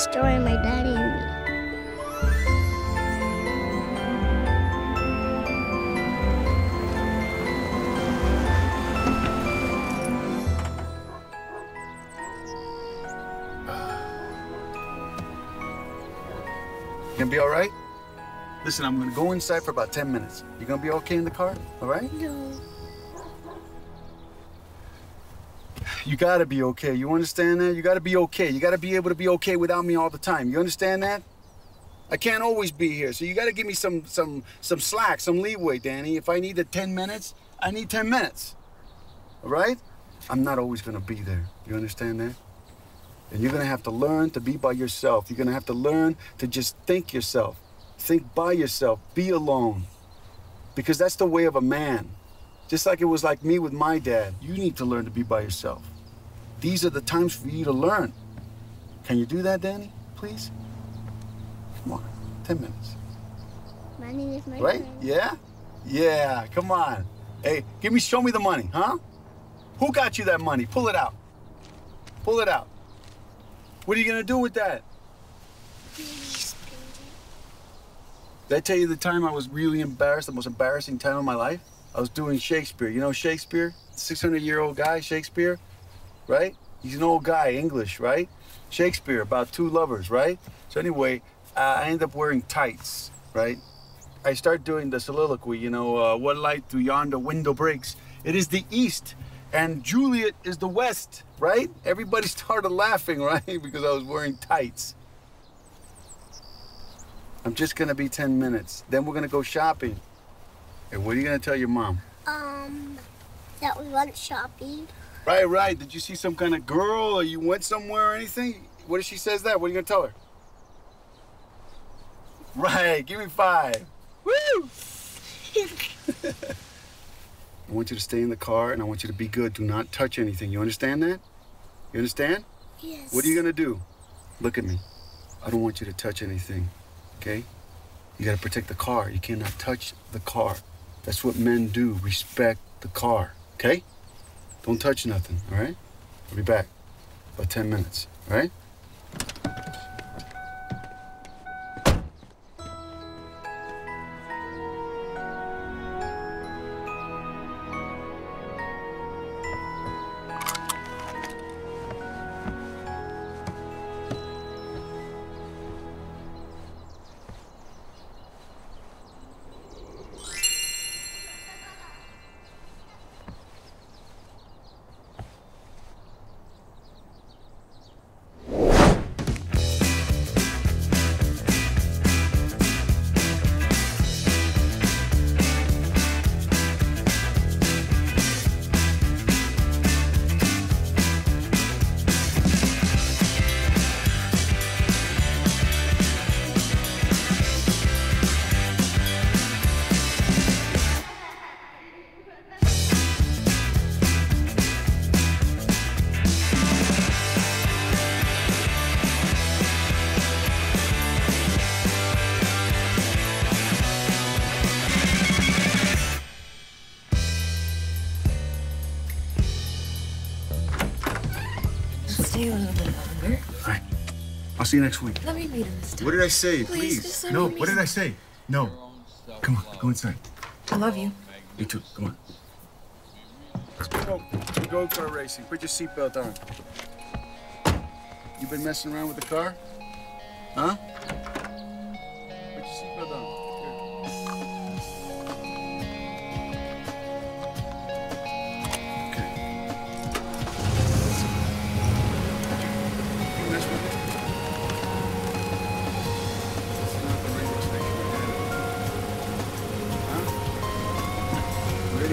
story of my daddy and me. You gonna be all right? Listen, I'm gonna go inside for about 10 minutes. You gonna be okay in the car? All right? No. You gotta be okay. You understand that? You gotta be okay. You gotta be able to be okay without me all the time. You understand that? I can't always be here, so you gotta give me some some some slack, some leeway, Danny. If I need the 10 minutes, I need 10 minutes. All right? I'm not always gonna be there. You understand that? And you're gonna have to learn to be by yourself. You're gonna have to learn to just think yourself. Think by yourself. Be alone. Because that's the way of a man. Just like it was like me with my dad. You need to learn to be by yourself. These are the times for you to learn. Can you do that, Danny? Please? Come on. 10 minutes. Money is my Right? friend. Yeah? Yeah, come on. Hey, give me, show me the money, huh? Who got you that money? Pull it out. Pull it out. What are you gonna do with that? Did I tell you the time I was really embarrassed, the most embarrassing time of my life? I was doing Shakespeare. You know Shakespeare? 600 year old guy, Shakespeare, right? He's an old guy, English, right? Shakespeare, about two lovers, right? So, anyway, uh, I end up wearing tights, right? I start doing the soliloquy, you know, uh, what light through yonder window breaks? It is the east, and Juliet is the west, right? Everybody started laughing, right? Because I was wearing tights. I'm just gonna be 10 minutes. Then we're gonna go shopping. And what are you gonna tell your mom? Um, that we went shopping. Right, right. Did you see some kind of girl or you went somewhere or anything? What if she says that? What are you gonna tell her? Right, give me five. Woo! I want you to stay in the car and I want you to be good. Do not touch anything. You understand that? You understand? Yes. What are you gonna do? Look at me. I don't want you to touch anything, okay? You gotta protect the car. You cannot touch the car. That's what men do. Respect the car, okay? Don't touch nothing, all right? I'll be back. About 10 minutes, all right? Stay a little bit longer. All right. I'll see you next week. Let me meet him this time. What did I say? Please, Please. just let no, me what did I say? No. Come on, go inside. I love you. You too. Come on. Let's go. Go kart racing. Put your seatbelt on. You been messing around with the car? Huh?